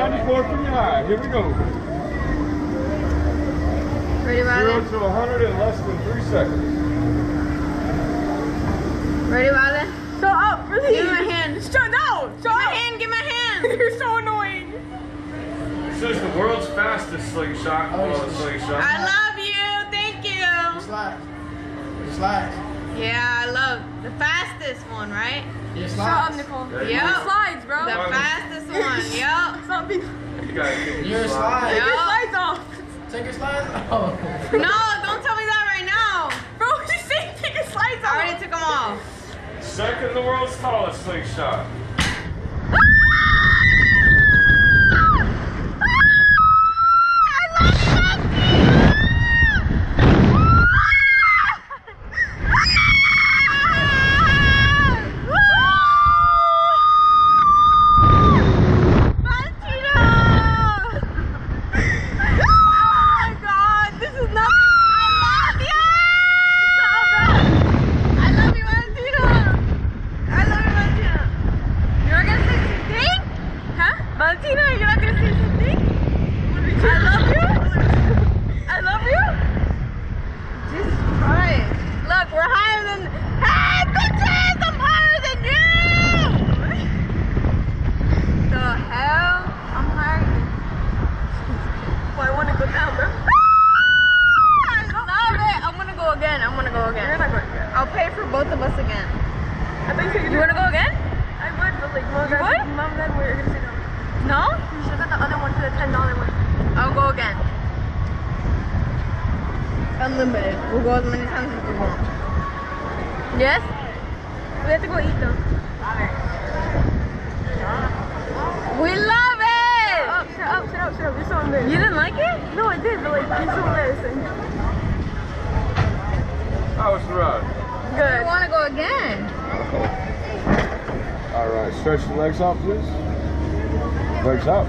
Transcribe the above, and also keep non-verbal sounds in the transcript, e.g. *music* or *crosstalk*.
94 feet high. Here we go. Ready, Zero to 100 in less than three seconds. Ready, Rylan? So up, really? Give me my hand. Show, no! Show Give my up. hand, give my hand. *laughs* You're so annoying. This is the world's fastest slingshot. Oh, Well, it's- slingshot. I love you. Thank you. Slide. Slide. Yeah, I love the fastest one, right? Yeah, Shut up, Nicole. Yeah, you Your are. slides, bro. The Slide. fastest one. *laughs* Yup. Stop being. You gotta kick You're a. Take your slides off. Take your slides off. Oh. No, don't tell me that right now. Bro, you say take your slides off. I already took them off. Second, the world's tallest slingshot. Valentina, you're not gonna say something? I love you. I love you. Look, we're higher than. Hey, bitches! I'm higher than you! The hell? I'm higher. Well, I want to go down, bro. Ah! I love it. I'm gonna go again. I'm gonna go again. not going to. I'll pay for both of us again. I think you You wanna go again? I would, but like, mom, You dad, mom, dad, we're gonna say no. No? You should have got the other one for the ten dollar one. I'll go again. Unlimited. We'll go as many times as we want. Yes? We have to go eat though. We love it! Shut Up, shut up, shut up, shut up. You're so embarrassed. You didn't like it? No, I did, but like, you're so embarrassing. How was the ride? I Good. want to go again. All right, stretch the legs out, please. Legs out.